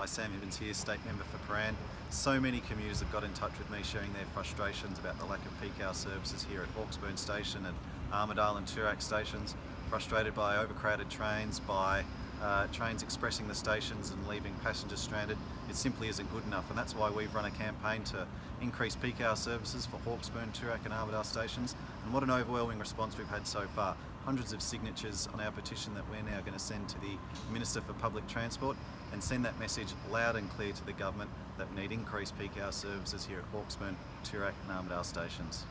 Hi, Sam Hibbins here, State Member for Prahran. So many commuters have got in touch with me sharing their frustrations about the lack of peak hour services here at Hawksburn Station and Armadale and Toorak stations, frustrated by overcrowded trains, by uh, trains expressing the stations and leaving passengers stranded. It simply isn't good enough and that's why we've run a campaign to increase peak hour services for Hawksburn, Toorak and Armadale stations and what an overwhelming response we've had so far. Hundreds of signatures on our petition that we're now going to send to the Minister for Public Transport and send that message loud and clear to the government that we need increased peak hour services here at Hawksburn, Toorak and Armadale stations.